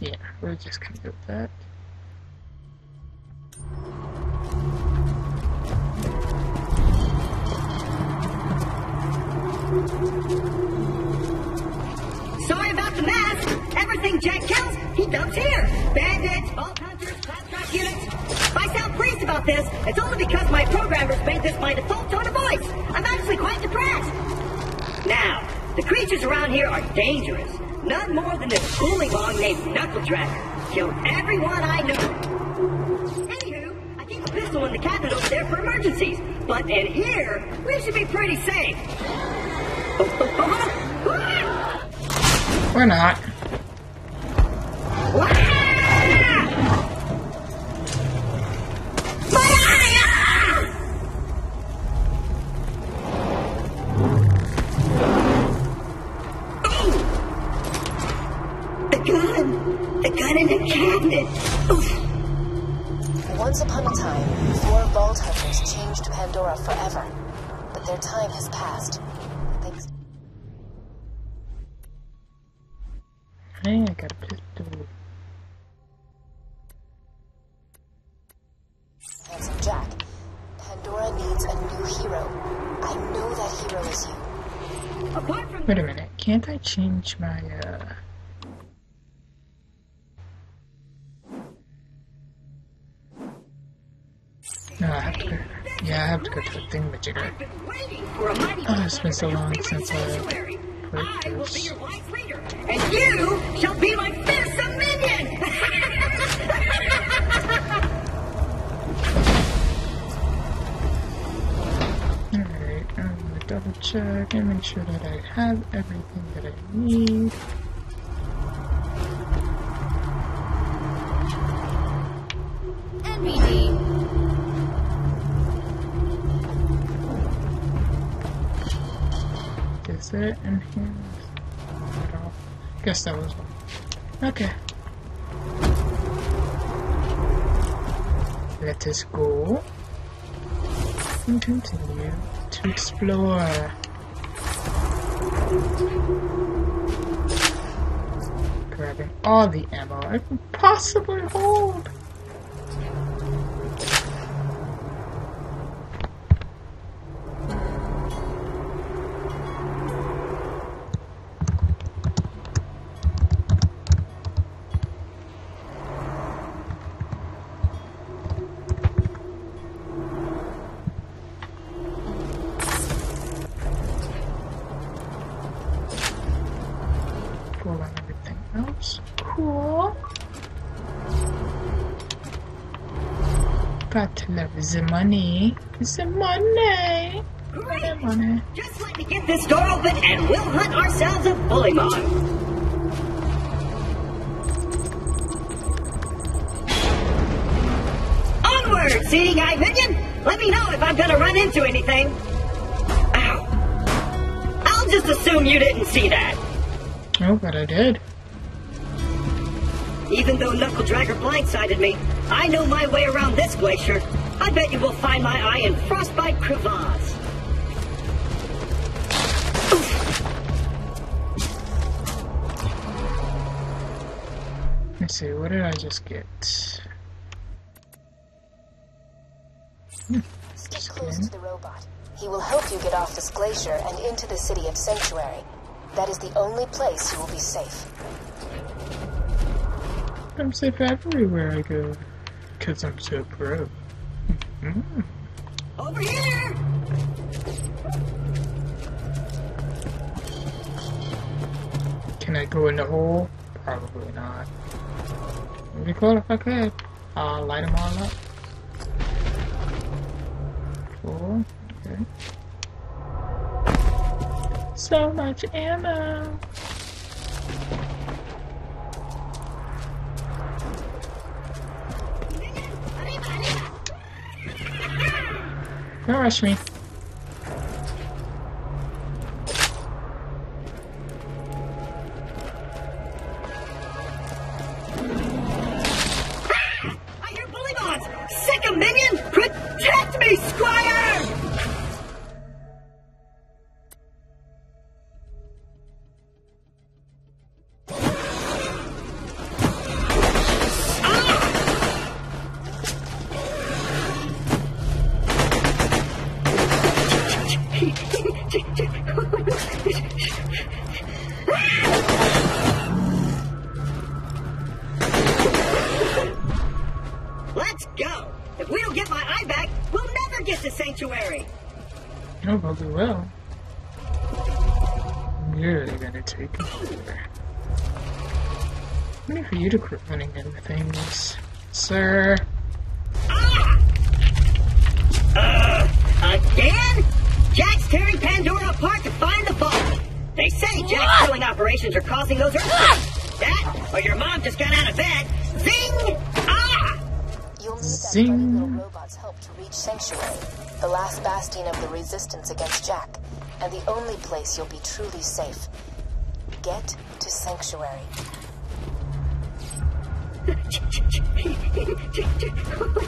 Yeah, we're just gonna do that. Sorry about the mess. Everything Jack kills, he dumps here. Bandits, vault hunters, fast track units. If I sound pleased about this, it's only because my programmers made this my default tone of voice. I'm actually quite depressed. Now, the creatures around here are dangerous. None more than this bullymong named Knuckle Dragger. Killed everyone I know. Anywho, I keep a pistol in the cabinet over there for emergencies. But in here, we should be pretty safe. We're not. The gun in the cabinet! Once upon a time, four Vault Hunters changed Pandora forever. But their time has passed. Thanks Hey, I got a pistol. Handsome Jack. Pandora needs a new hero. I know that hero is you. Apart from Wait a minute, can't I change my, uh... Yeah, I have to go to the thingamajigger. I've been waiting for a mighty Oh, it's been so long since I I will be your wise leader, and you shall be my fearsome minion! Alright, I'm gonna double check and make sure that I have everything that I need. It in here? Right off. Guess that was one. Okay. Let us go and continue to explore. Grabbing all the ammo I can possibly hold. Got to love the money. The money. The Great! money. Just let me get this door open, and we'll hunt ourselves a bullymong. Onward, seeing eye minion! Let me know if I'm gonna run into anything. Ow. I'll just assume you didn't see that. Oh, but I did. Even though Knuckle Dragger blindsided me, I know my way around this glacier. I bet you will find my eye in Frostbite Crevasse. Let's see, what did I just get? Stick close to the robot. He will help you get off this glacier and into the city of Sanctuary. That is the only place you will be safe. I'm safe everywhere I go. Because I'm so pro. Mm. Over here! Can I go in the hole? Probably not. It'd be cool if I could. I'll light them all up. Cool. Okay. So much ammo. Don't rush me. No, probably will. I'm literally gonna take it over. Waiting for you to quit running into things, sir. Ah! Again? Jack's tearing Pandora apart to find the vault. They say Jack's ah! killing operations are causing those earthquakes. That, or your mom just got out of bed. Zing! Zing. robot's help to reach Sanctuary, the last bastion of the resistance against Jack, and the only place you'll be truly safe. Get to Sanctuary.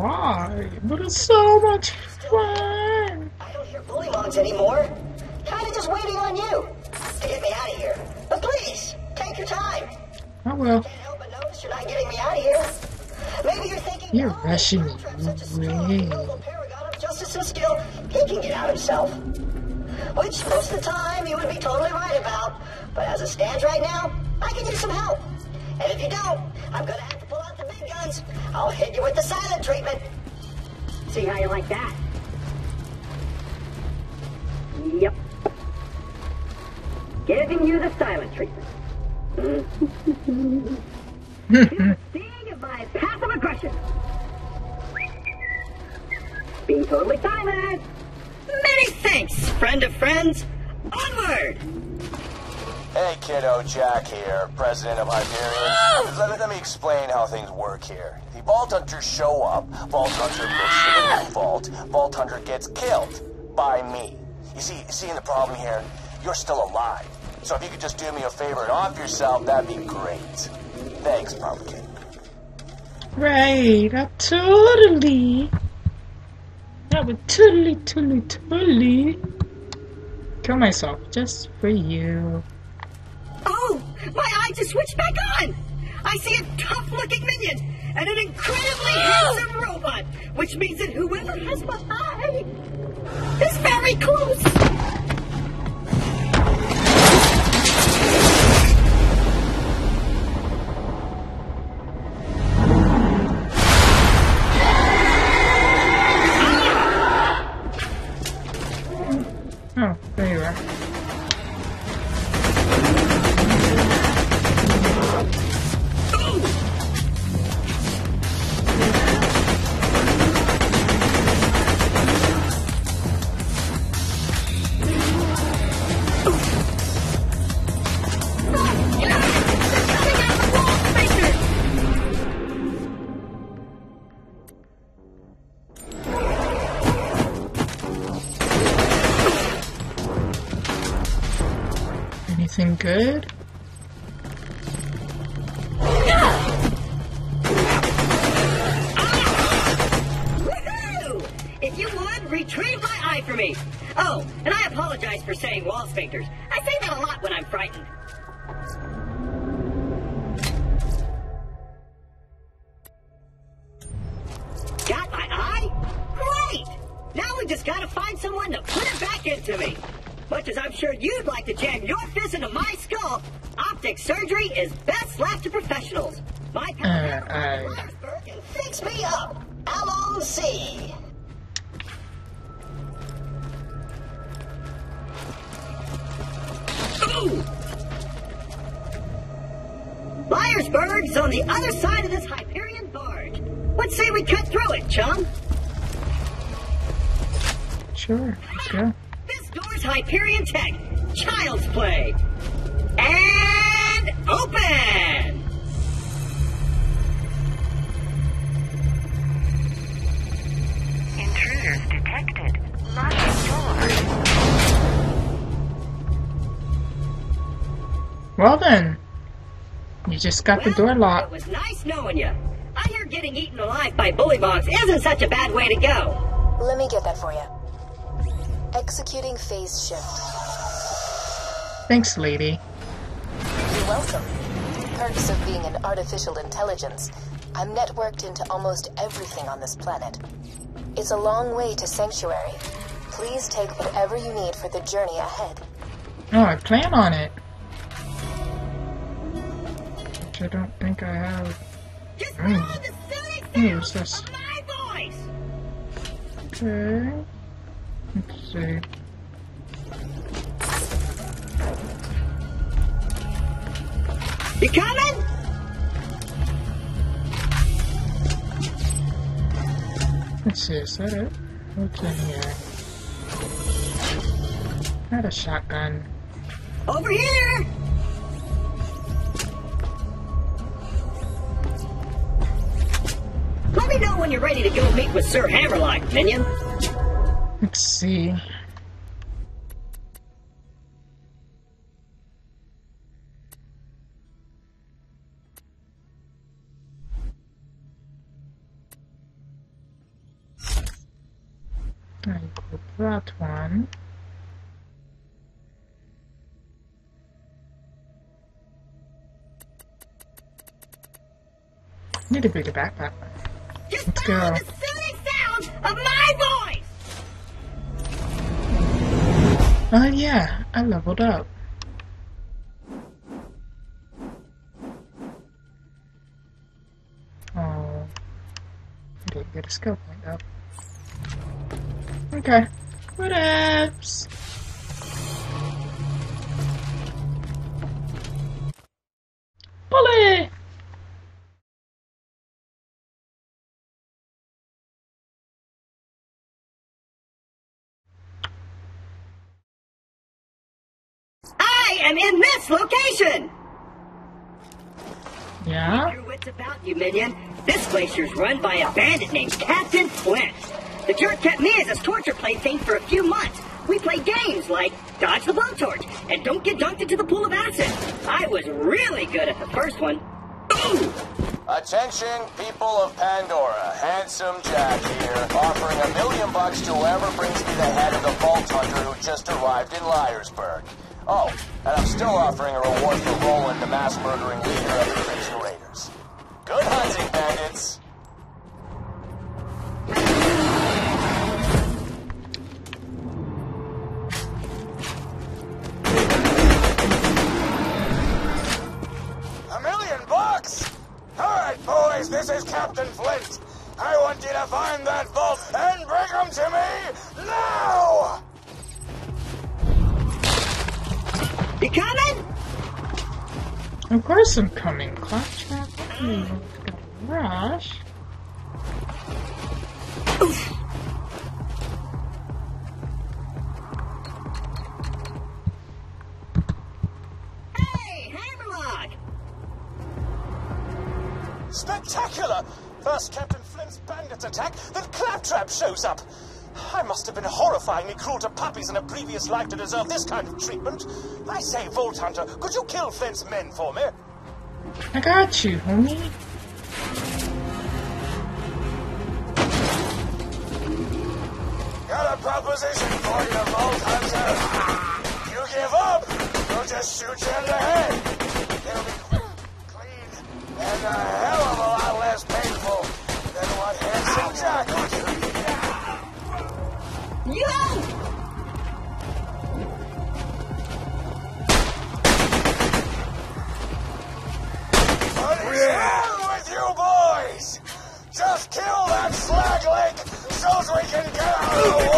Why? But it's so much fun. I don't hear bullymongs anymore. Kinda just waiting on you to get me out of here. But please, take your time. Oh well. Can't help but notice you're not getting me out of here. Maybe you're thinking, You're oh, rushing me Claptrap's such a skilled, away. noble paragon of justice and skill, he can get out himself. Which most of the time you would be totally right about. But as it stands right now, I can use some help. And if you don't, I'm gonna have to pull out the big guns. I'll hit you with the silent treatment. See how you like that? Yep. Giving you the silent treatment. Sting of my passive aggression. Being totally silent. Many thanks, friend of friends. Onward! Hey kiddo, Jack here, president of Hyperion. Ah! Let, let me explain how things work here. The Vault Hunters show up, Vault Hunter looks for the ah! vault, Vault Hunter gets killed by me. You see, seeing the problem here, you're still alive. So if you could just do me a favor and off yourself, that'd be great. Thanks, Pumpkin. Right, I totally. I would totally, totally, totally kill myself just for you. My eye just switched back on! I see a tough looking minion and an incredibly handsome robot, which means that whoever has my eye is very close. Good? If you would, retrieve my eye for me. Oh, and I apologize for saying wall sphincters. I say that a lot when I'm frightened. Got my eye? Great! Now we just gotta find someone to put it back into me. Much as I'm sure you'd like to jam your fist into my skull, optic surgery is best left to professionals. My Uh, Myers-Briggs can fix me up. Alon C. Ooh. On the other side of this Hyperion barge. Let's say we cut through it, chum. Sure, let's go. This Hyperion tech. Child's play. And open! Intruders detected. Locking door. Well then, you just got the Well, door It locked. was nice knowing you. I hear getting eaten alive by bullymongs isn't such a bad way to go. Let me get that for you. Executing phase shift. Thanks, lady. You're welcome. Perks of being an artificial intelligence. I'm networked into almost everything on this planet. It's a long way to Sanctuary. Please take whatever you need for the journey ahead. Oh, I plan on it. Which I don't think I have. Just Mm. follow the silly Hmm, what's this? of my voice. Okay. Let's see. You coming? Let's see, is that it? What's in here? Not a shotgun. Over here. Let me know when you're ready to go meet with Sir Hammerlock, minion. Let's see. I put that one. Need a bigger backpack. Just Let's go. the silly sounds of my voice. Oh yeah, I leveled up. Oh, I didn't get a skill point though. Okay, whatevs. Yeah? Your wits about you, minion. This glacier's run by a bandit named Captain Flint. The jerk kept me as his torture plaything for a few months. We played games like Dodge the Blowtorch and Don't Get Dunked into the Pool of Acid. I was really good at the first one. Ooh! Attention, people of Pandora. Handsome Jack here, offering a million bucks to whoever brings me the head of the Vault Hunter who just arrived in Liar's Berg. Oh, and I'm still offering a reward for Roland, the mass murdering leader of the Raiders. Good hunting, bandits. You coming? Of course I'm coming. Claptrap. Hmm, gotta rush. Hey, horrifyingly cruel to puppies in a previous life to deserve this kind of treatment. I say, Vault Hunter, could you kill Flint's men for me? I got you, homie. Got a proposition for you, Vault Hunter. You give up, we'll just shoot you in the head. It'll be quick, clean, and a hell of a lot less painful than what Handsome Jack will do. You! What is wrong with you boys? Just kill that slag lake so we can get out.